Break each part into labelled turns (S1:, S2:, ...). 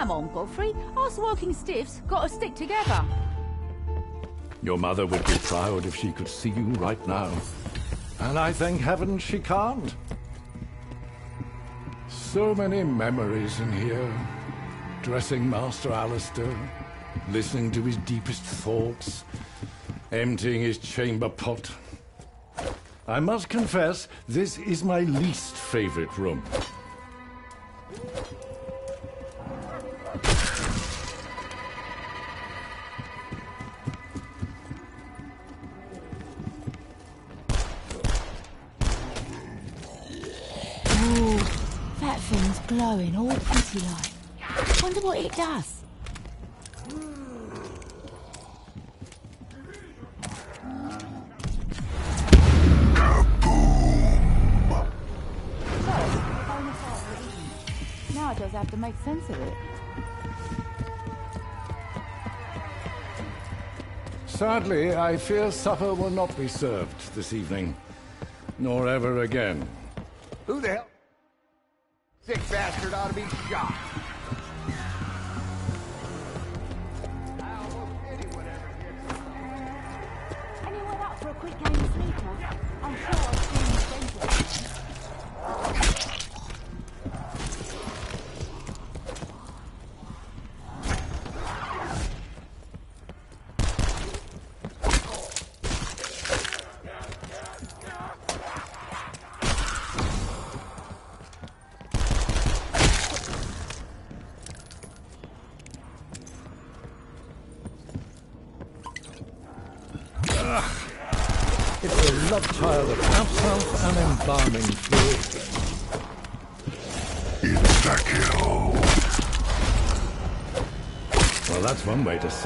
S1: Come on, Godfrey. Us working stiffs got to stick together.
S2: Your mother would be proud if she could see you right now. And I thank heaven she can't. So many memories in here. Dressing Master Alistair, listening to his deepest thoughts, emptying his chamber pot. I must confess, this is my least favorite room. Sadly, I fear supper will not be served this evening. Nor ever again.
S3: Who the hell? Sick bastard ought to be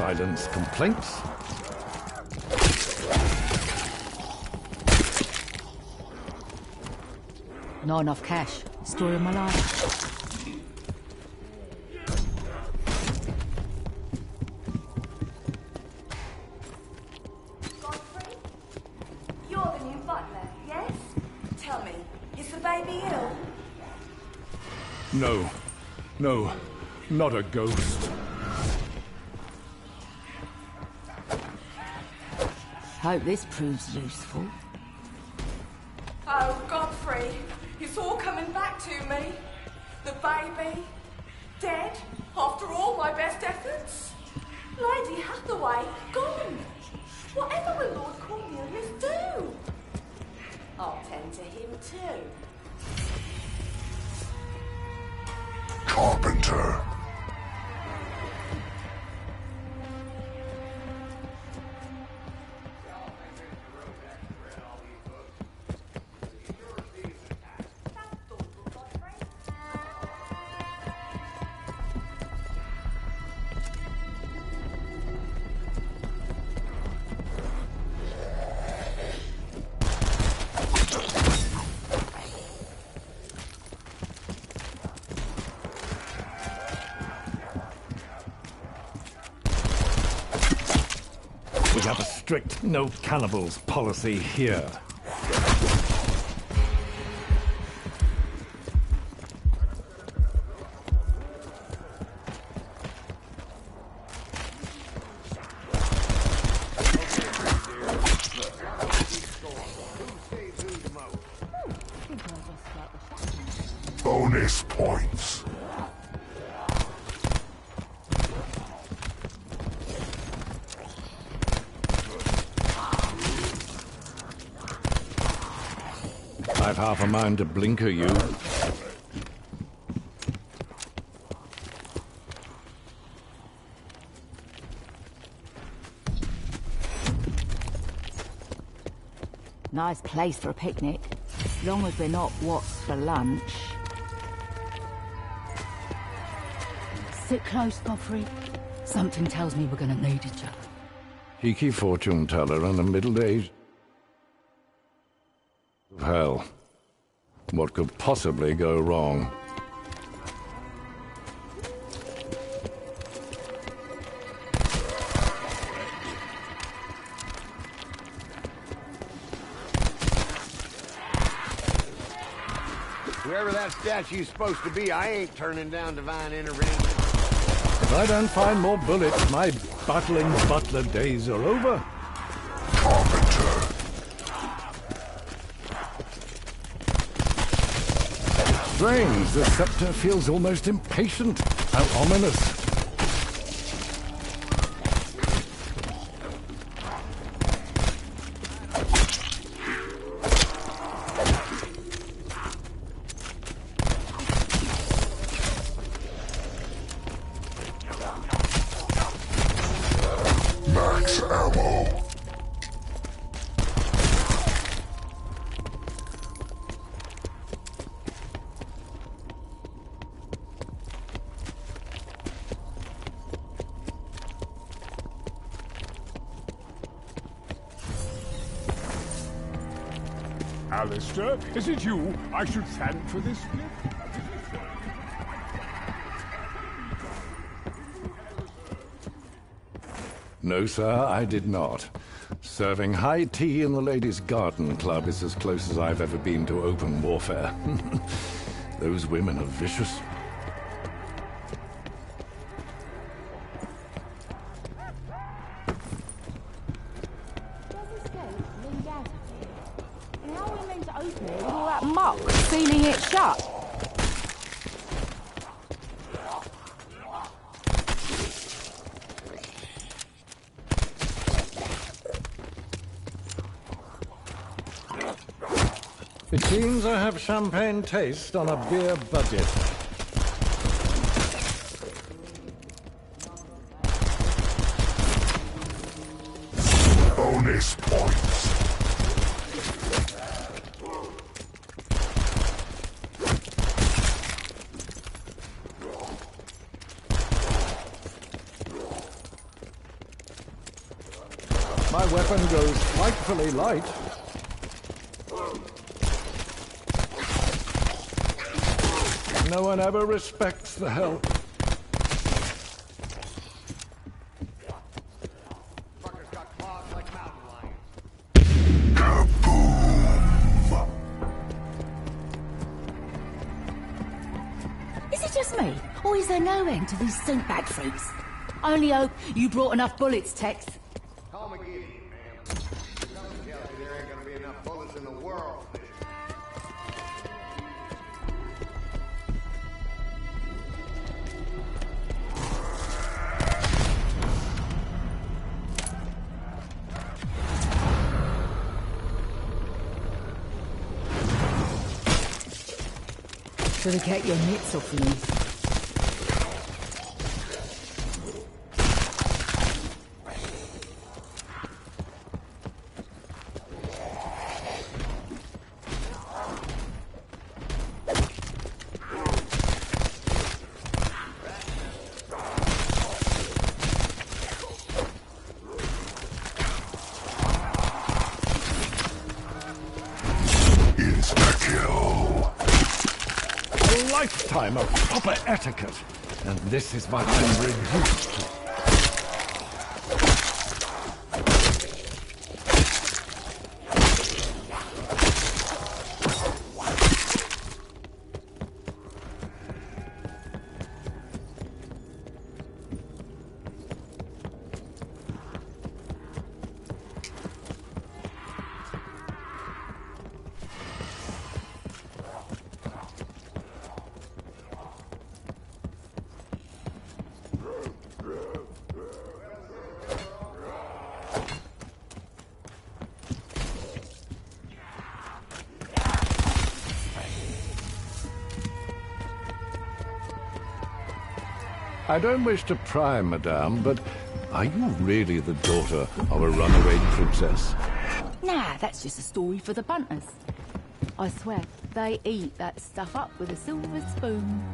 S2: silence complaints.
S1: Not enough cash. Story of my life.
S4: Godfrey? You're the new butler, yes? Tell me, is the baby ill?
S2: No, no, not a ghost.
S1: Hope this proves useful.
S4: Oh, Godfrey, it's all coming back to me. The baby, dead, after all my best efforts. Lady Hathaway, gone. Whatever will Lord Cornelius do? I'll tend to him too.
S5: Carpenter.
S2: No cannibals policy here. Mind to blinker you.
S1: Nice place for a picnic. as Long as we're not what's for lunch. Sit close, Godfrey. Something tells me we're gonna need each other.
S2: Cheeky fortune teller and a middle-aged... Hell. What could possibly go wrong?
S3: Whoever that statue's supposed to be, I ain't turning down divine intervention.
S2: If I don't find more bullets, my battling butler days are over. Strange, the scepter feels almost impatient. How ominous.
S6: Alistair, is it you I should thank for this gift?
S2: No, sir, I did not. Serving high tea in the Ladies' Garden Club is as close as I've ever been to open warfare. Those women are vicious.
S7: Does this gate lead out of here? And how are we meant to open it with all that muck sealing it shut?
S2: It seems I have champagne taste on a beer budget.
S5: Bonus points.
S2: My weapon goes frightfully light. No one ever respects the help.
S3: Fuckers got claws like mountain lions.
S5: Kaboom.
S1: Is it just me? Or is there no end to these stink bag freaks? I only hope you brought enough bullets, Tex. Have kept your mitts off these.
S5: Insta-kill.
S2: A lifetime of proper etiquette. And this is what I'm reduced to. I don't wish to pry, madame, but are you really the daughter of a runaway princess?
S1: Nah, that's just a story for the punters. I swear, they eat that stuff up with a silver spoon.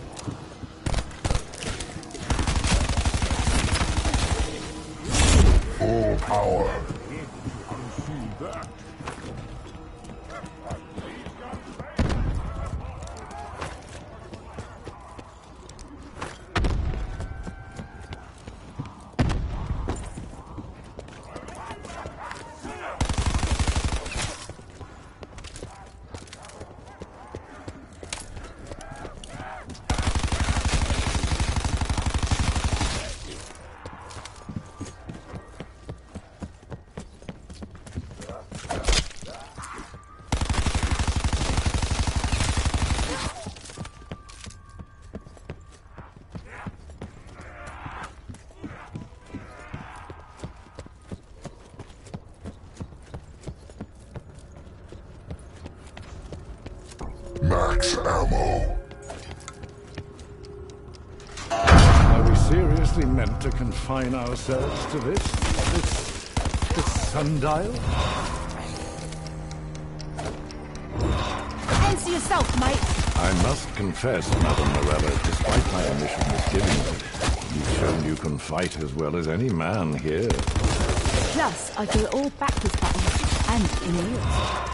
S5: Max ammo.
S2: Are we seriously meant to confine ourselves to this? This, this sundial?
S1: Hands yourself, mate.
S2: I must confess, Madame Morella, despite my initial misgivings, you've shown you can fight as well as any man here.
S1: Plus, I do it all backwards battles and in heels.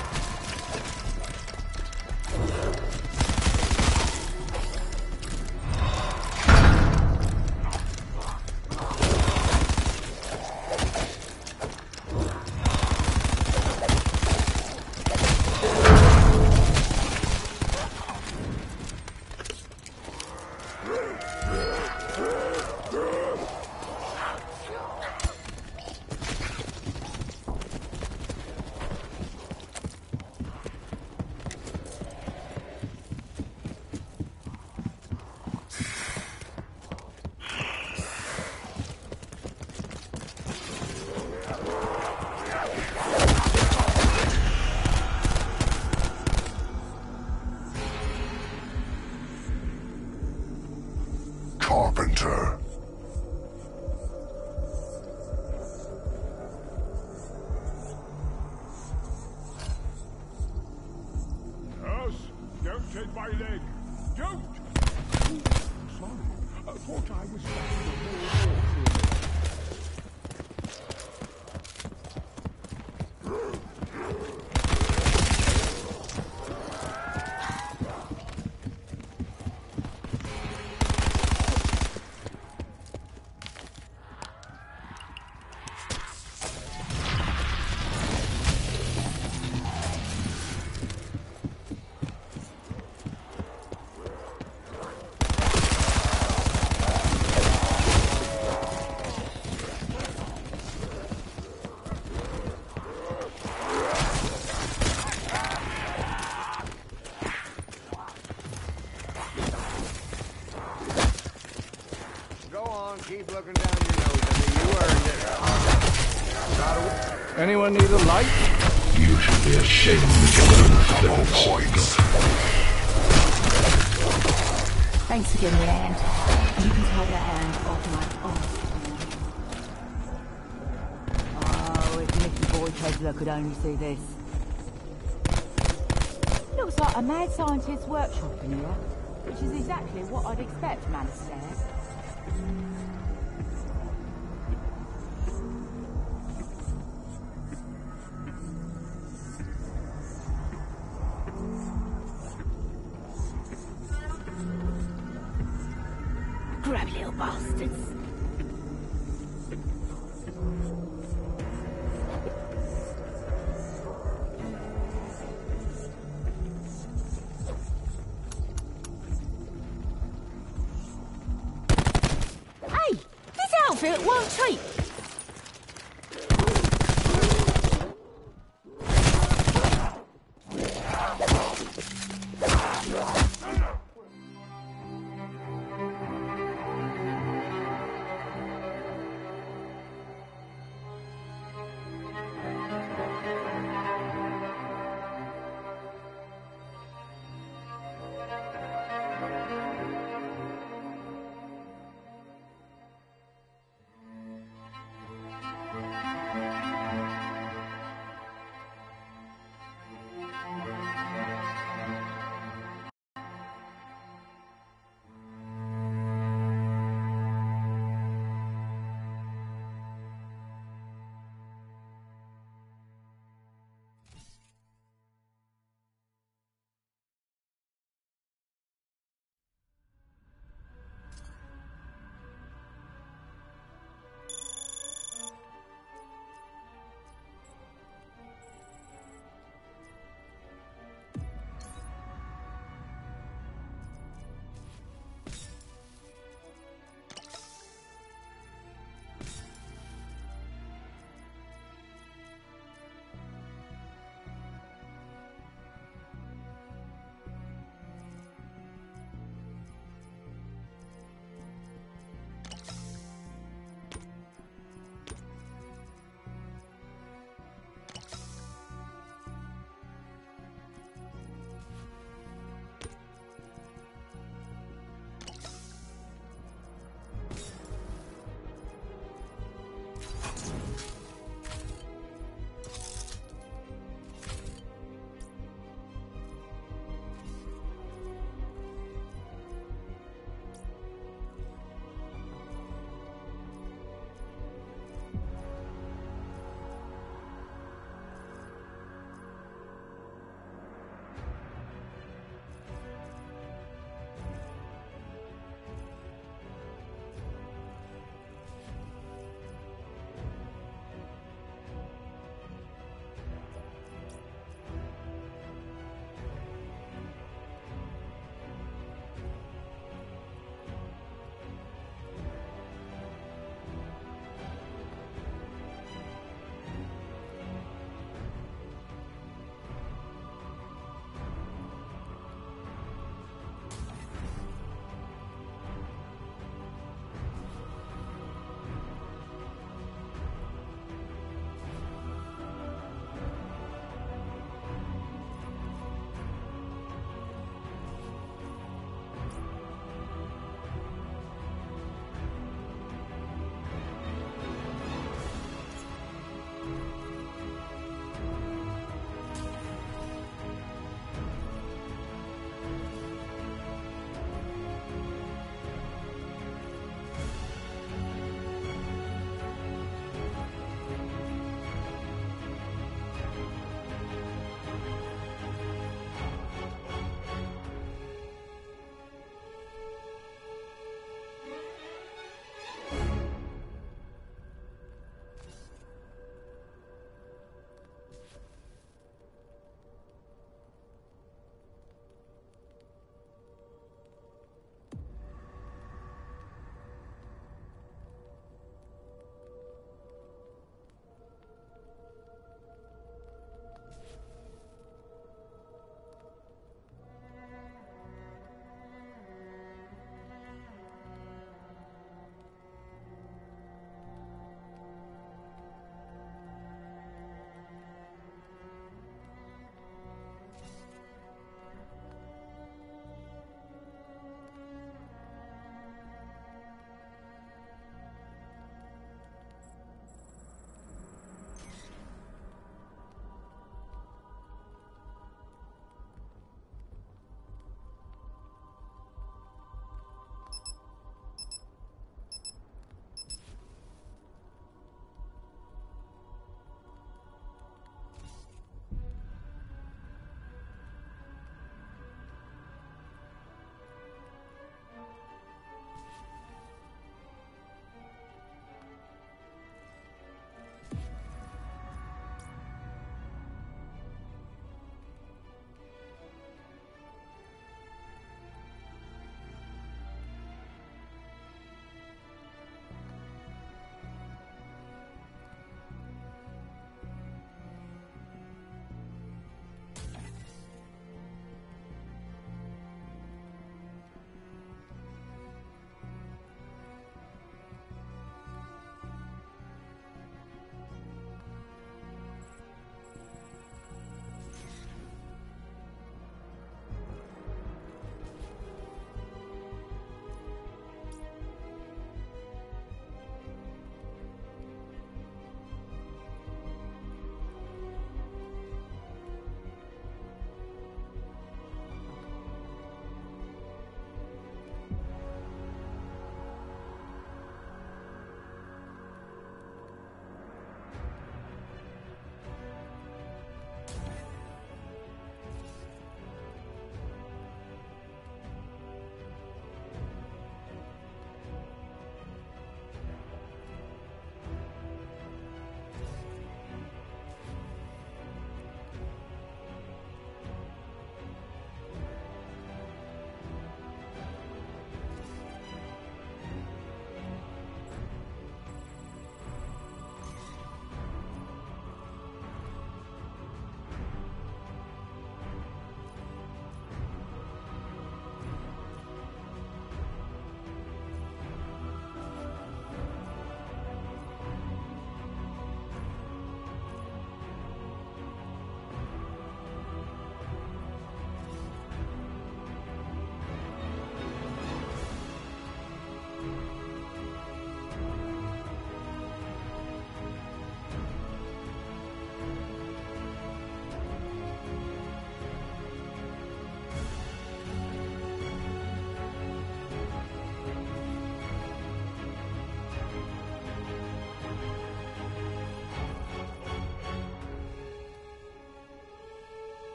S2: Anyone need a light?
S5: You should be ashamed of your double points.
S1: Thanks for giving me a hand. You can tie that hand off my arm. Oh, if Mickey Boy Peddler could only see this. Looks like a mad scientist's workshop in here, which is exactly what I'd expect, man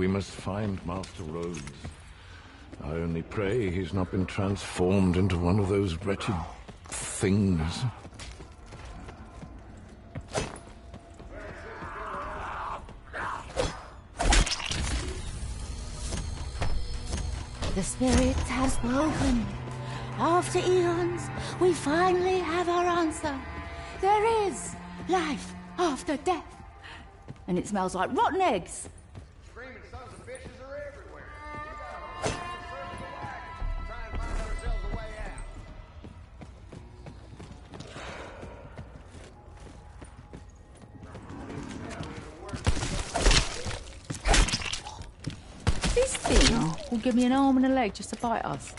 S2: We must find Master Rhodes. I only pray he's not been transformed into one of those wretched things.
S1: The spirit has spoken. After eons, we finally have our answer. There is life after death. And it smells like rotten eggs.
S3: Screaming sons of bitches are everywhere. We gotta hold the wagon, try and find ourselves a way out.
S1: This thing will give me an arm and a leg just to bite us.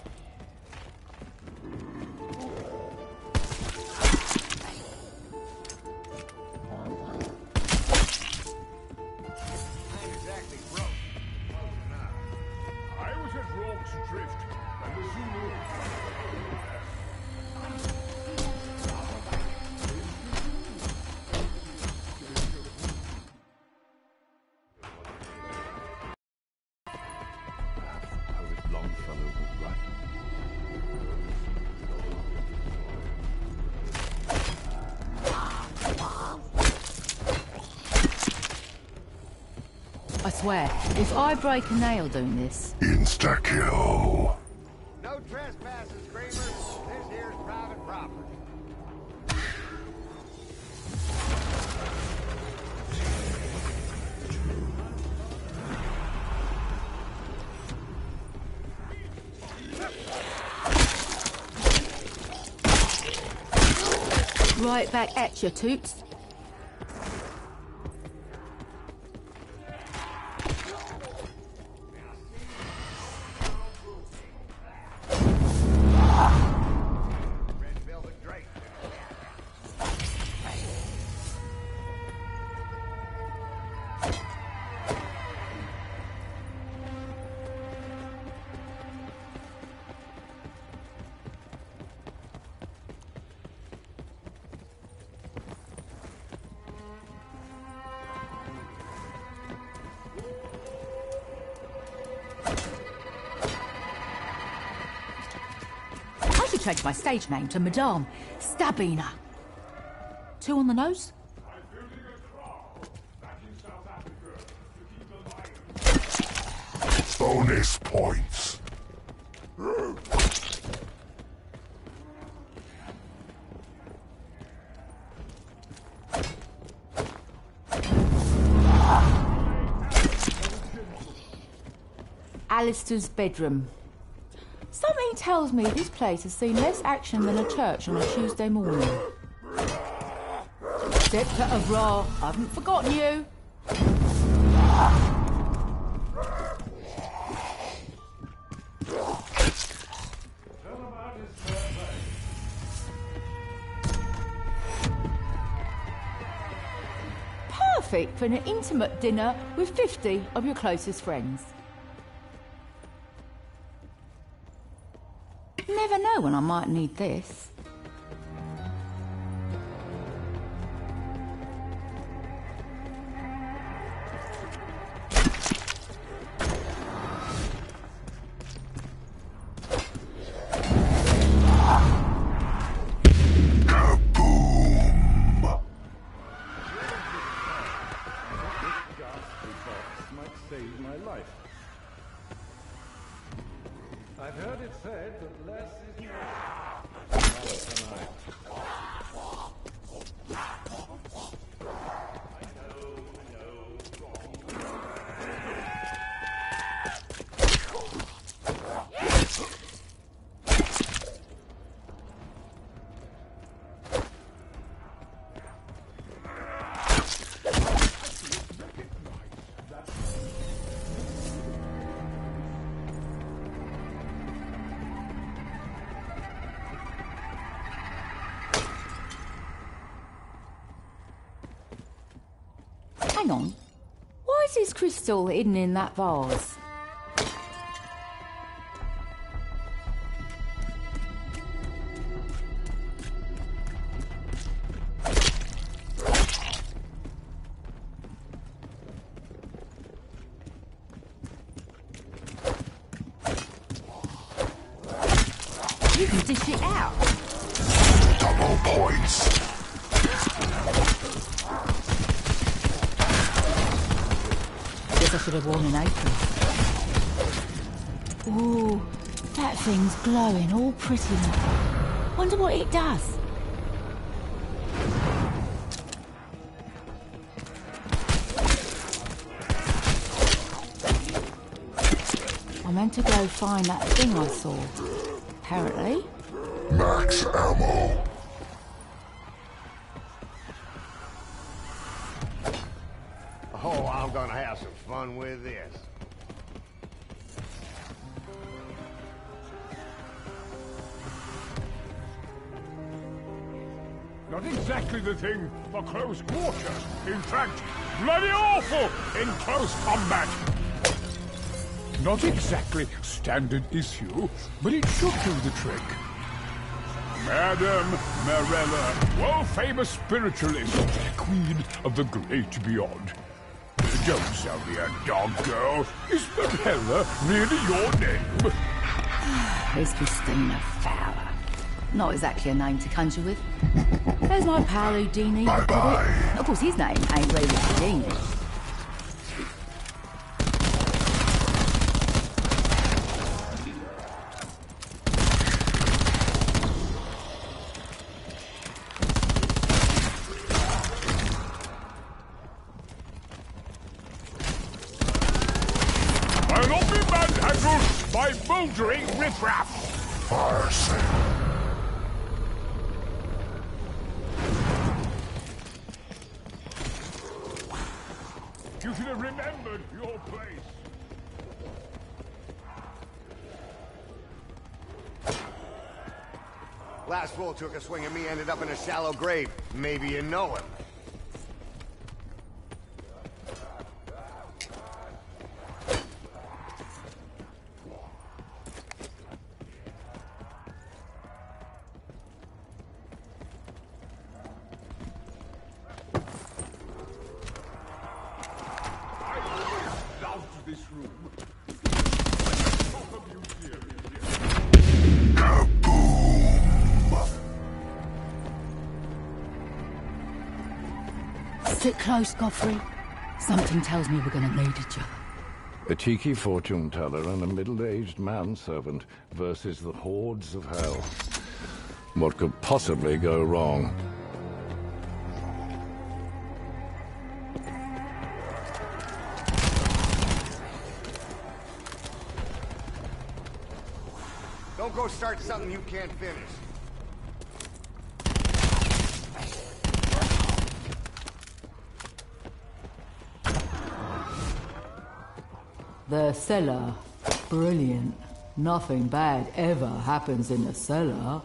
S3: I
S1: swear, if I break a nail doing this,
S5: Insta kill.
S3: No trespassing,
S1: right back at you, Toots. I should change my stage name to Madame Stabina. Two on the nose?
S6: I'm building a kraal back in South Africa to keep the lions
S5: Bonus points.
S1: Alistair's bedroom. Tells me this place has seen less action than a church on a Tuesday morning. Sceptre of Ra, I haven't forgotten you. Perfect for an intimate dinner with 50 of your closest friends. You never know when I might need this. This hidden in that vase? Glowing all pretty now. Wonder what it does. I meant to go find that thing I saw. Apparently.
S5: Max ammo.
S3: Oh, I'm gonna have some fun with this.
S6: Not exactly the thing for close quarter. In fact, bloody awful in close combat. Not exactly standard issue, but it should do the trick. Madame Marella, world-famous spiritualist, queen of the great beyond. Don't sell me a dog, girl. Is Marella really your name?
S1: Here's Christina Fowler. Not exactly a name to conjure with. There's my pal Houdini.
S5: Bye-bye.
S1: Of course, his name ain't really Houdini.
S3: Took a swing at me, ended up in a shallow grave. Maybe you know him.
S1: Close, Godfrey. Something tells me we're gonna need each other.
S2: A cheeky fortune teller and a middle-aged manservant versus the hordes of hell. What could possibly go wrong?
S3: Don't go start something you can't finish.
S1: The cellar. Brilliant. Nothing bad ever happens in the cellar.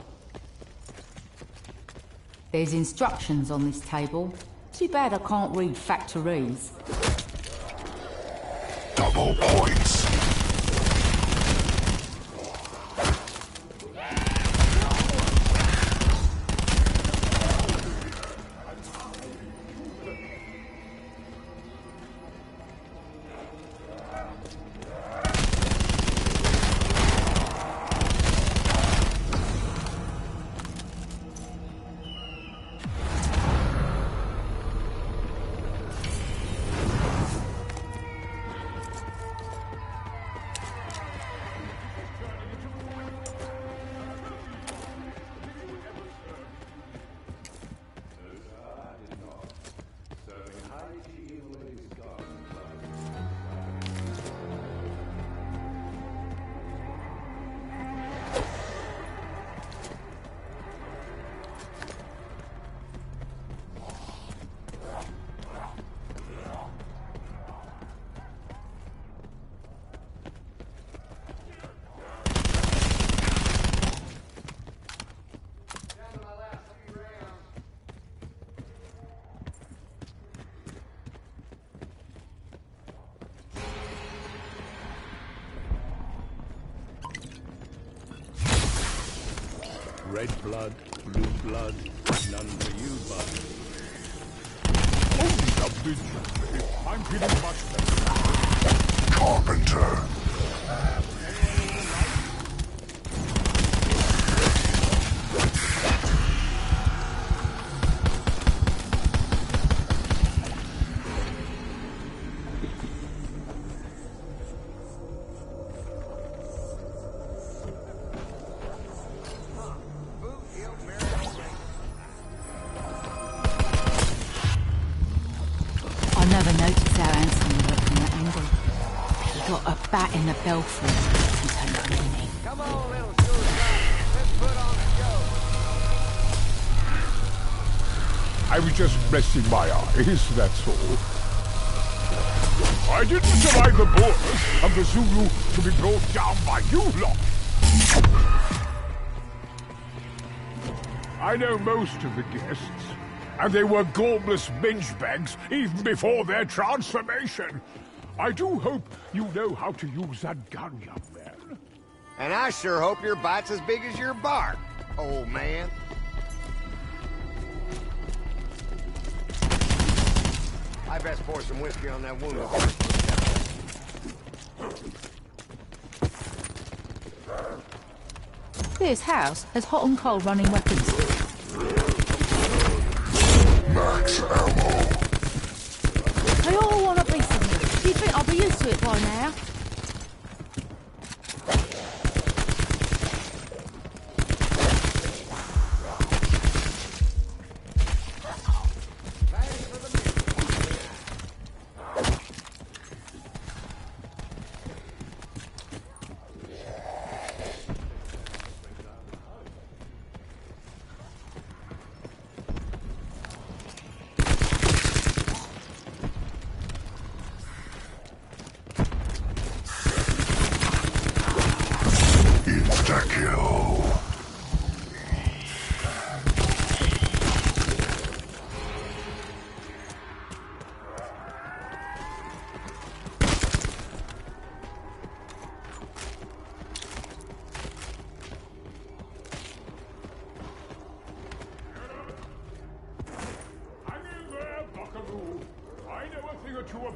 S1: There's instructions on this table. Too bad I can't read factories.
S5: Double points.
S1: Belfry and up Winnie.
S3: Come on, little. Let's put on a show.
S6: I was just resting my eyes, that's all. I didn't survive the Boers of the Zulu to be brought down by you lot. I know most of the guests, and they were gormless minge bags even before their transformation. I do hope you know how to use that gun, young man.
S3: And I sure hope your bite's as big as your bark, old man. I best pour some whiskey on that wound.
S1: This house has hot and cold running weapons.
S5: Max ammo.
S1: They all want a piece of me. Do you think I'll be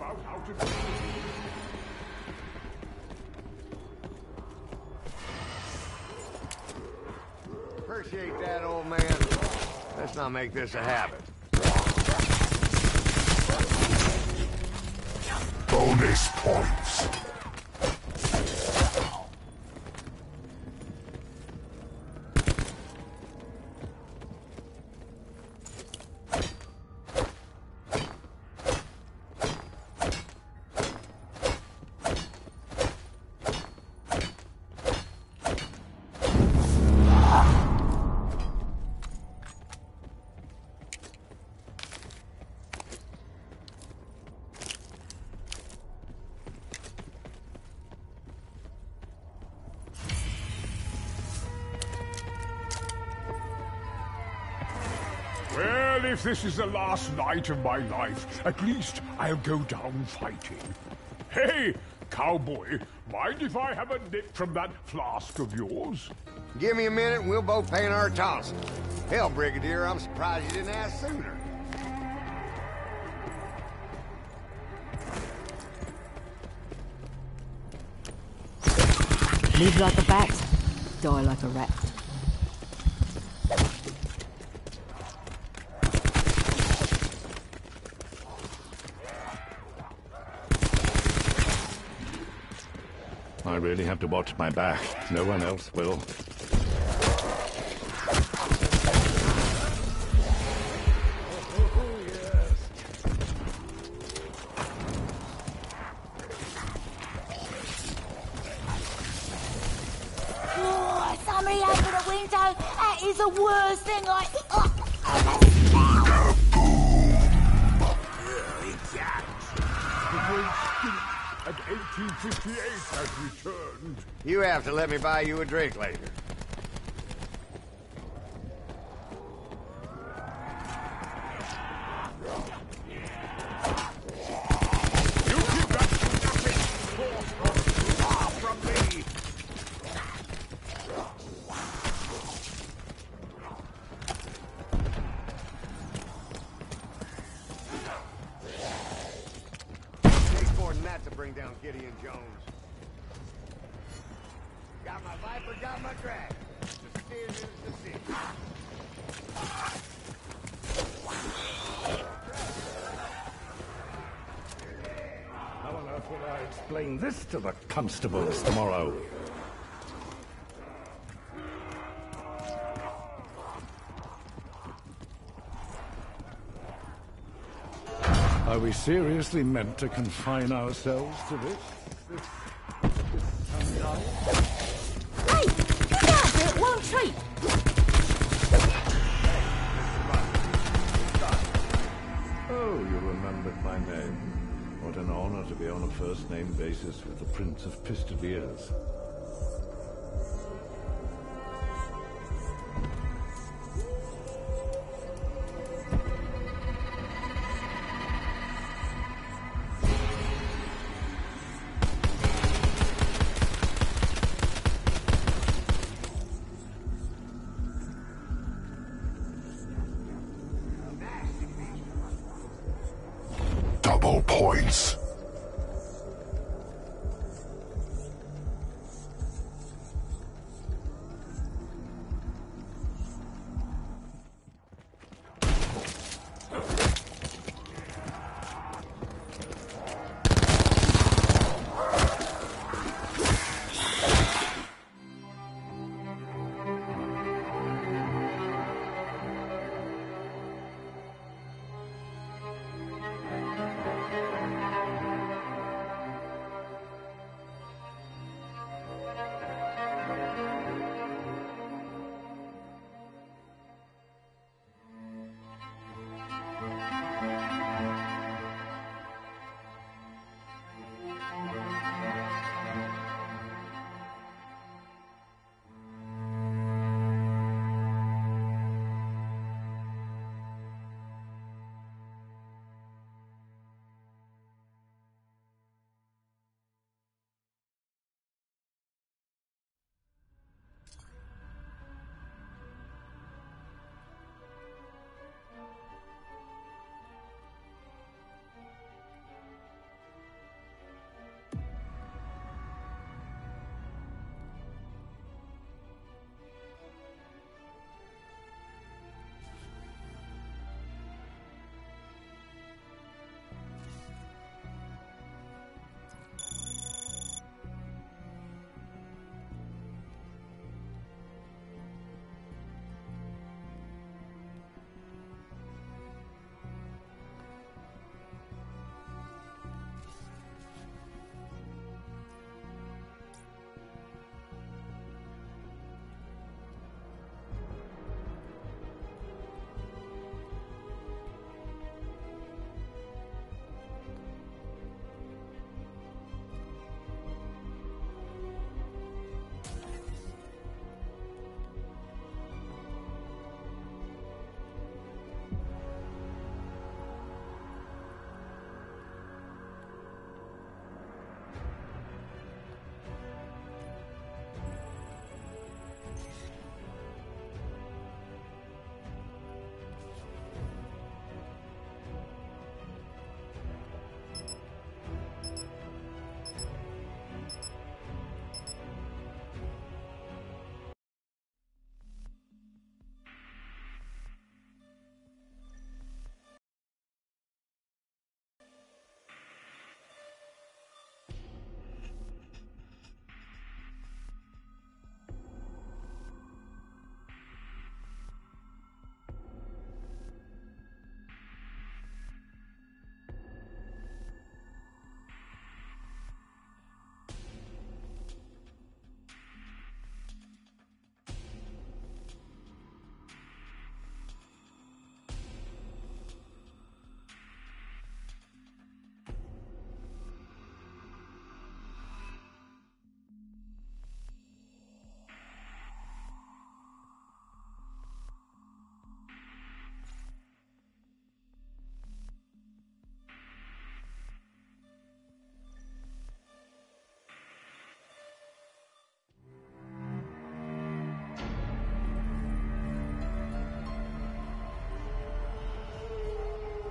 S6: about how to do it.
S3: Appreciate that, old man. Let's not make this a habit.
S5: Bonus points.
S6: If this is the last night of my life, at least I'll go down fighting. Hey, cowboy, mind if I have a nip from that flask of yours?
S3: Give me a minute and we'll both paint our tonsils. Hell, Brigadier, I'm surprised you didn't ask sooner.
S1: Live like a bat, die like a rat.
S2: I really have to watch my back. No one else will.
S3: You have to let me buy you a drink later.
S6: You keep that nothing force far from me.
S3: Takes more than that to bring down Gideon Jones. Got my Viper, got my drag. The steers is the sea.
S2: How on earth will I explain this to the constables tomorrow? Are we seriously meant to confine ourselves to this? This basis with the Prince of Pistoliers.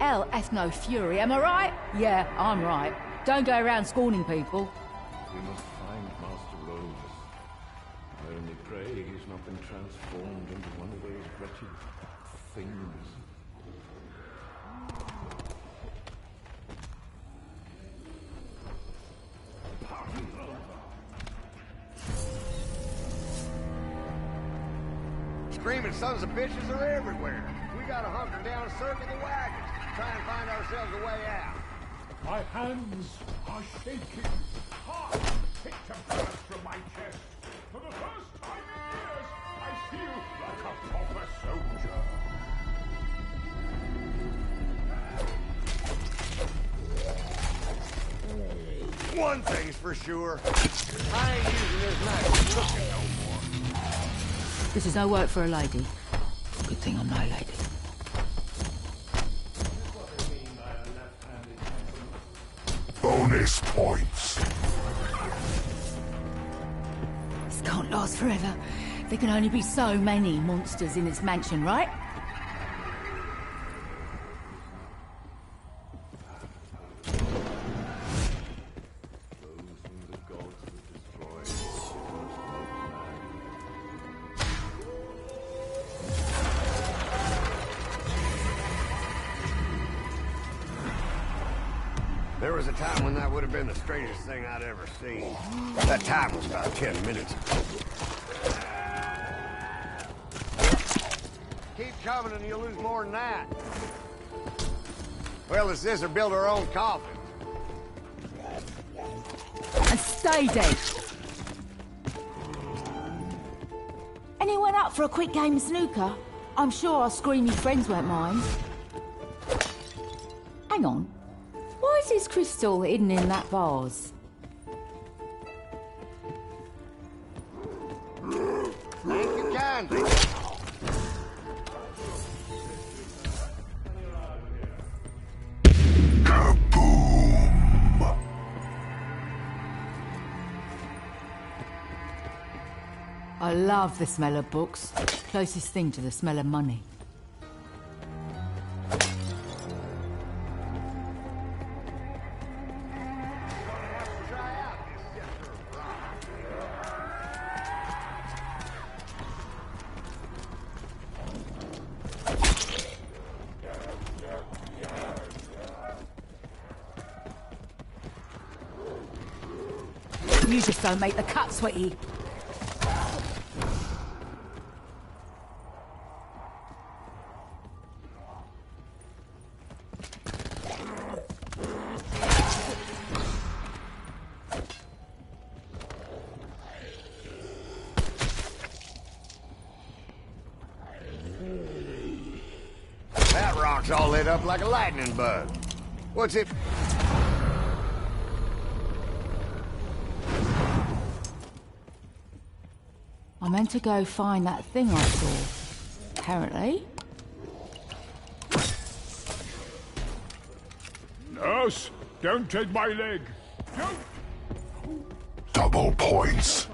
S1: Hell, that's no fury, am I right? Yeah, I'm right. Don't go around scorning people.
S2: We must find Master Rhodes. I only pray he's not been transformed into one of those wretched things.
S3: Screaming sons of bitches are everywhere. We gotta hunker down and circle the wagons, try and find ourselves a way out.
S6: My hands are shaking. Heart picked a burst from my chest. For the first time in years, I feel like a proper soldier.
S3: One thing's for sure. I ain't using this knife for cooking no more.
S1: This is no work for a lady. Good thing I'm no lady.
S5: Points.
S1: This can't last forever. There can only be so many monsters in this mansion, right?
S3: Was a time when that would have been the strangest thing I'd ever seen. That time was about ten minutes. Keep coming and you'll lose more than that. Well, it's this or build our own coffin.
S1: And stay dead. Anyone up for a quick game of snooker? I'm sure our screamy friends won't mind. This crystal hidden in that vase?
S3: Thank you kindly.
S1: I love the smell of books. Closest thing to the smell of money. Don't make the cut, sweetie.
S3: That rock's all lit up like a lightning bug. What's it?
S1: I meant to go find that thing I saw. Apparently.
S6: Nurse, don't take my leg. Don't.
S5: Double points.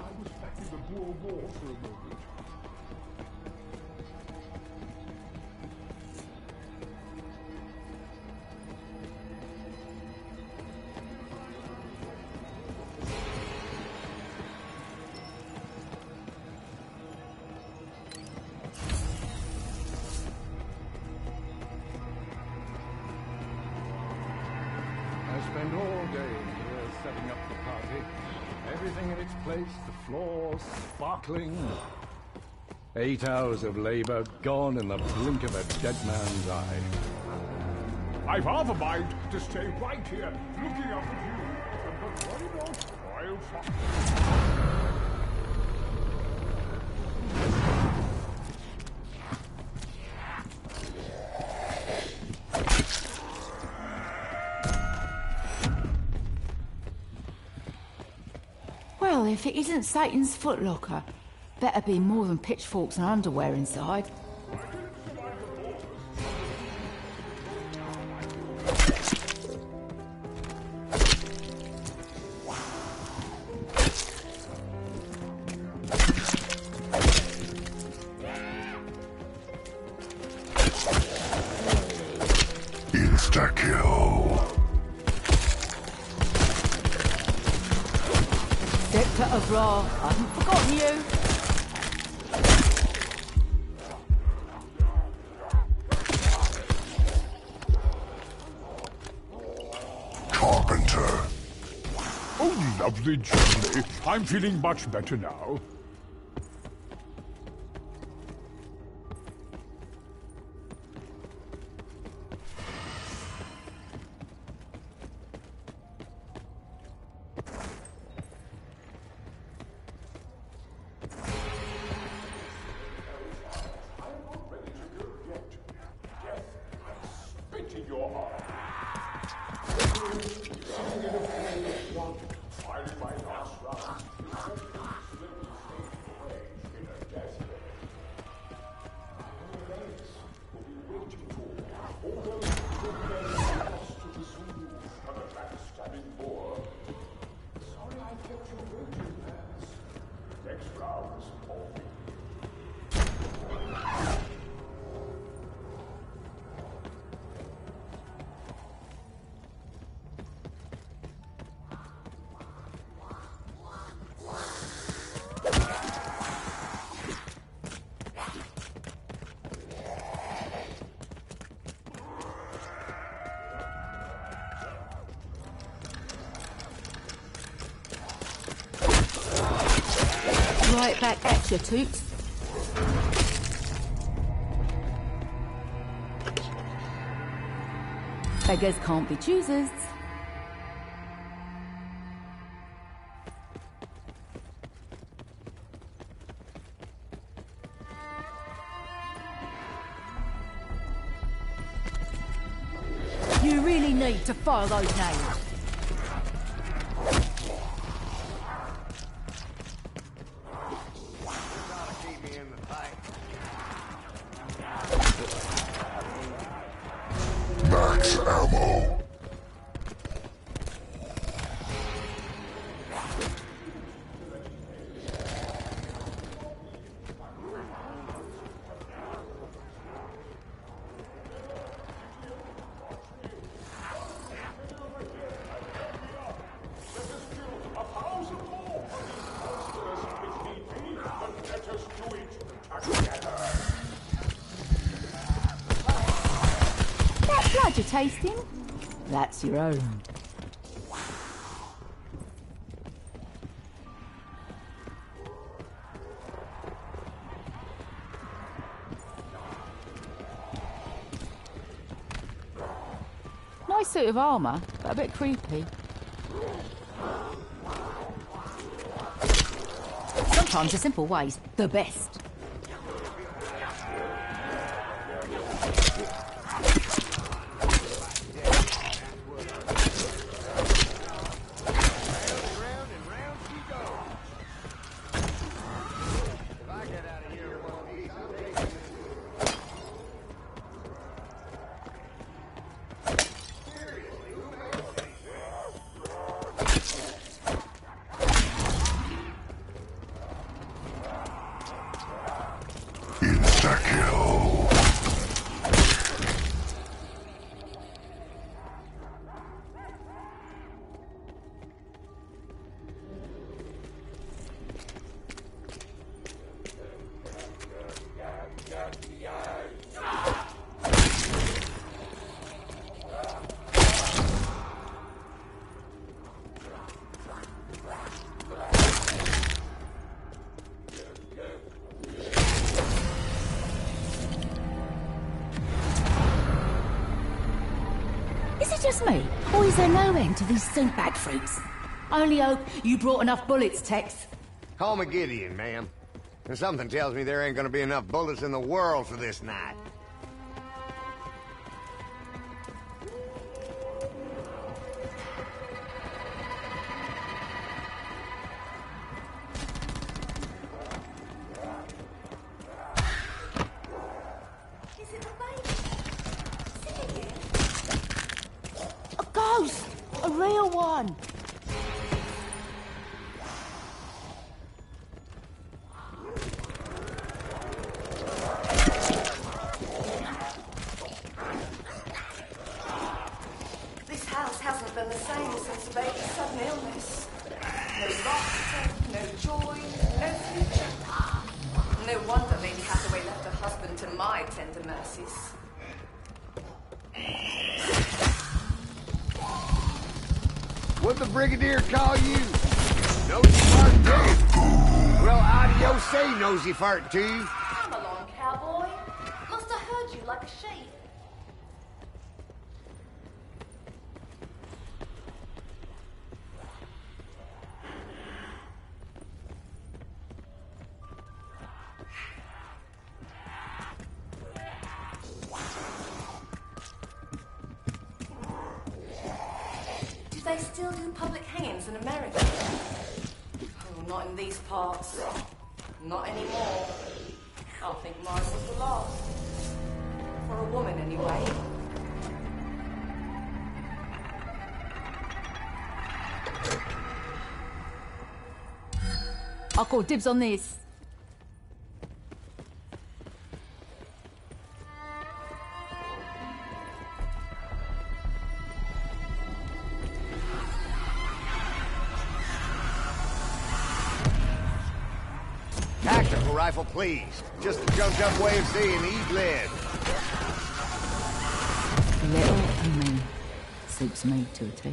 S2: Sparkling. Eight hours of labor gone in the blink of a dead man's eye.
S6: I've half a mind to stay right here, looking up at you. But worry not, I'll find.
S1: Well, if it isn't Satan's footlocker, better be more than pitchforks and underwear inside.
S6: Feeling much better now.
S1: Right back at you, Toots. Beggars can't be choosers. You really need to file those names. Tasting? That's your own. Nice suit of armour, but a bit creepy. Sometimes a simple way's the best.
S3: These
S1: sink bag freaks? Only hope you brought enough bullets, Tex.
S3: Call me Gideon, ma'am. And something tells me there ain't gonna be enough bullets in the world for this night.
S4: Joy, no future. No wonder Lady Hathaway left her husband to my tender mercies.
S3: What'd the Brigadier call you? Nosy fart too? Well, adios say nosy fart to you.
S4: Come along, cowboy. Must have heard you like a sheep.
S1: I'll call dibs on this.
S3: Tactical rifle, please. Just a jumped up way of saying eat lead.
S1: Little and mean. Suits me to a T.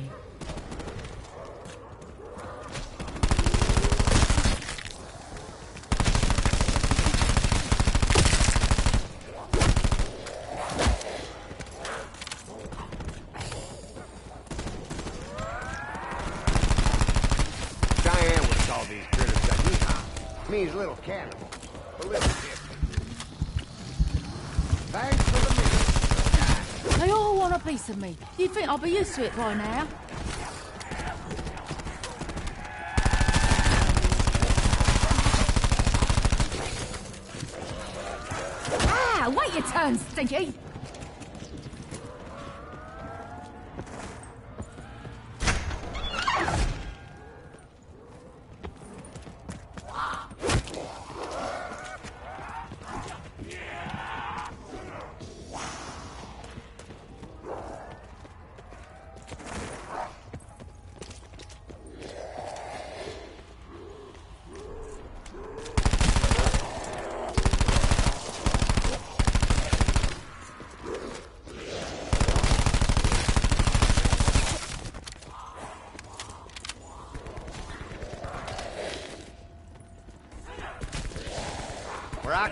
S3: Means little cannibal. A little different. Thanks for the meal.
S1: They all want a piece of me. You'd think I'd be used to it by now. Ah, wait your turn, Stinky.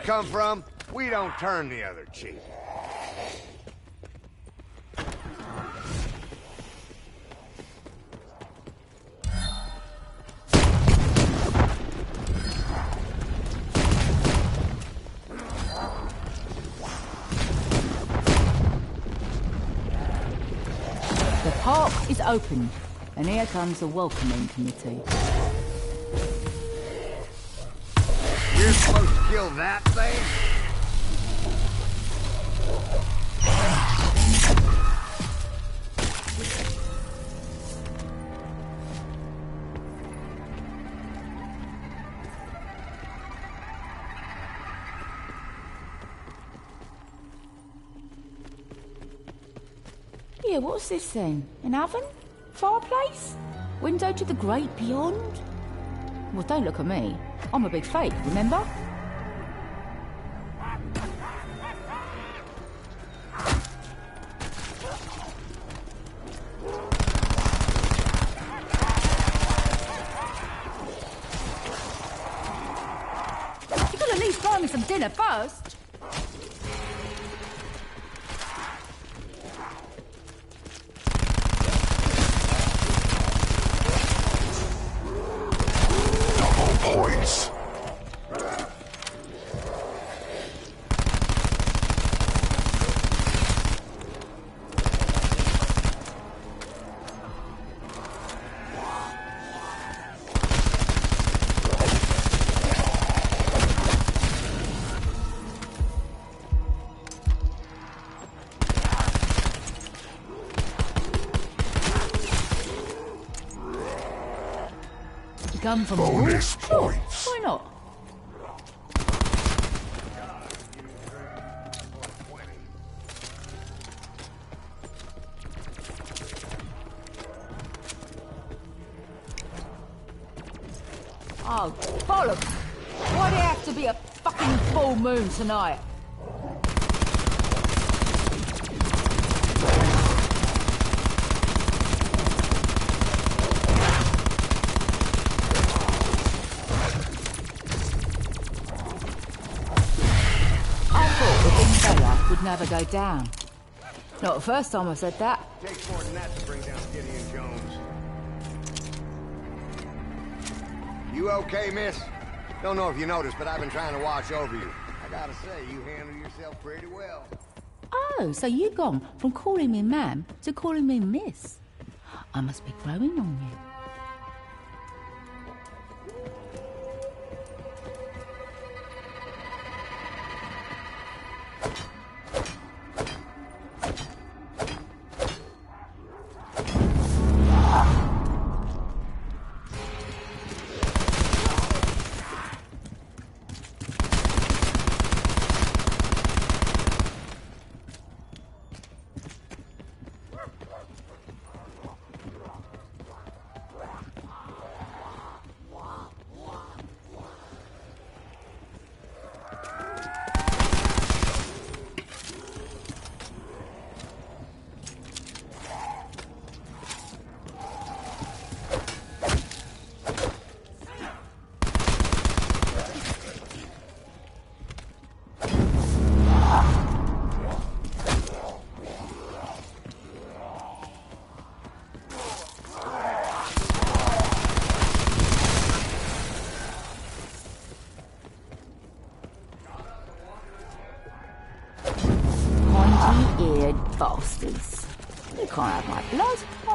S3: Come from, we don't turn the other cheek.
S1: The park is open, and here comes the welcoming committee.
S3: Kill that thing?
S1: Yeah, what's this then? An oven? Fireplace? Window to the great beyond? Well, don't look at me. I'm a big fake, remember? Gun from
S5: Bonus
S1: Sure,
S5: points.
S1: Oh, why not? Oh, bollocks! Why'd it have to be a fucking full moon tonight? I thought the big fella would never go down. Not the first time I've said that.
S3: Takes more than that to bring down Gideon Jones. You okay, miss? Don't know if you noticed, but I've been trying to watch over you. I gotta say, you handle yourself pretty well.
S1: Oh, so you've gone from calling me ma'am to calling me miss. I must be growing on you.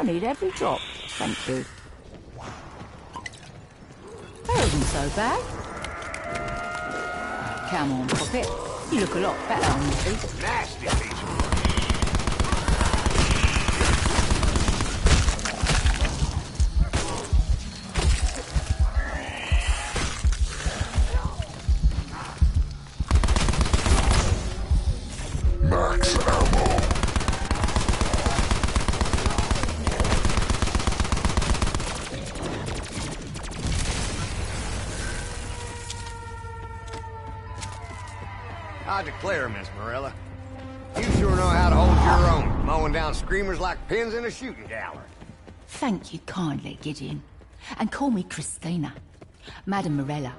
S1: Need every drop. Thank you. That isn't so bad. Come on, Poppet. You look a lot better on your feet.
S3: Nasty screamers like pins in a shooting gallery.
S1: Thank you kindly, Gideon. And call me Christina. Madam Morella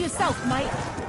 S1: yourself, mate.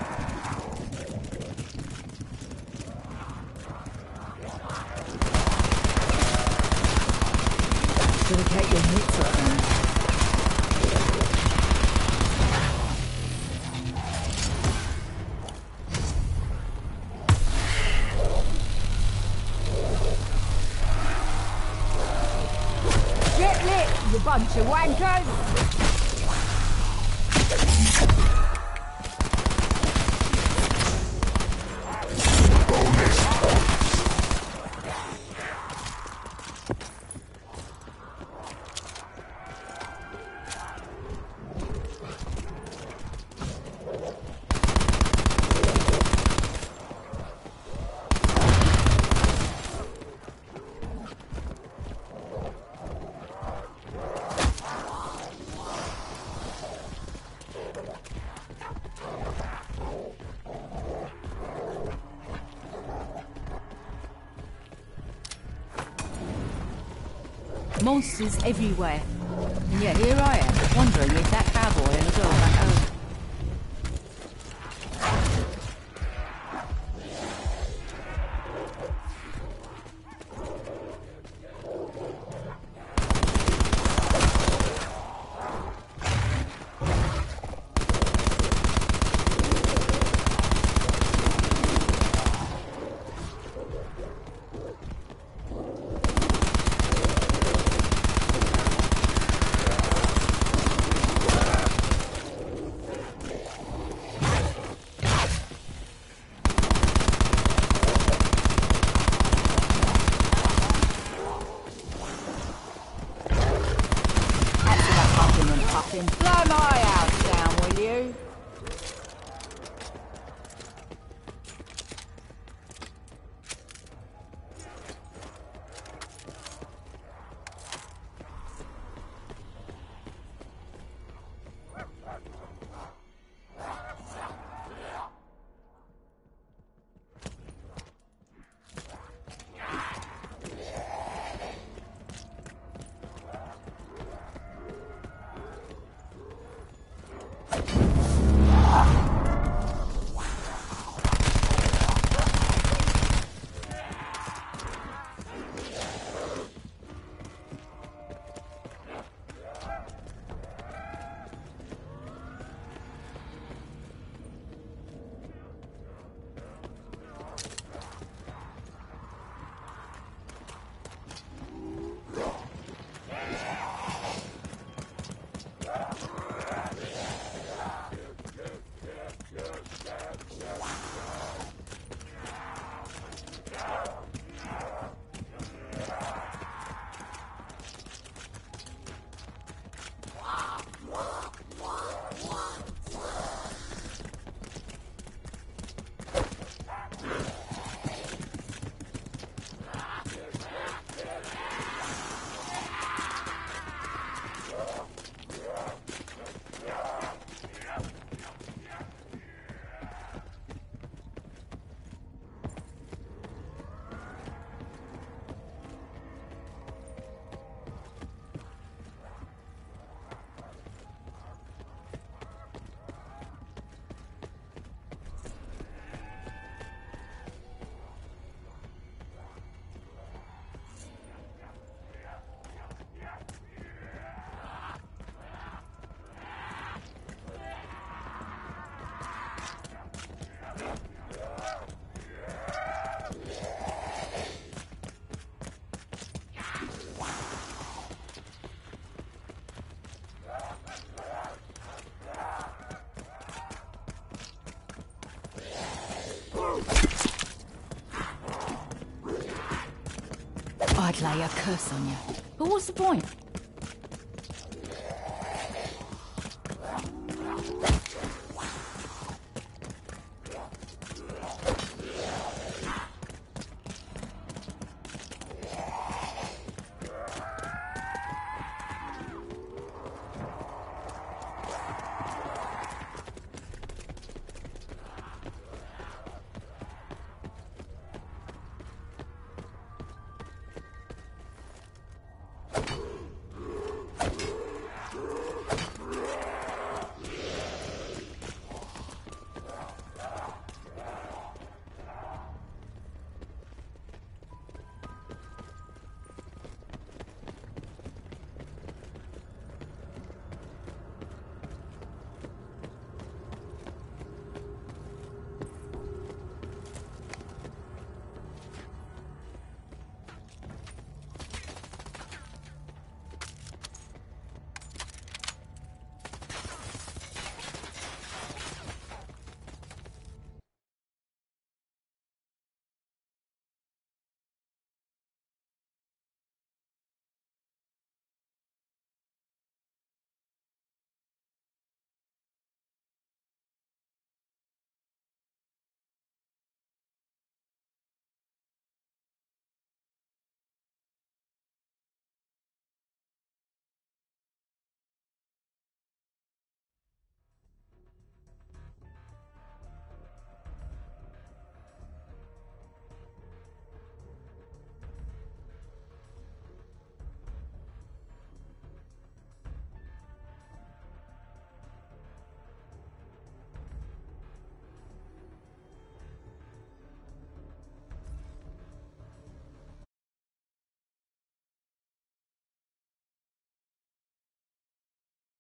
S1: Monsters everywhere. And yet here I am, I'd lay a curse on you. But what's the point?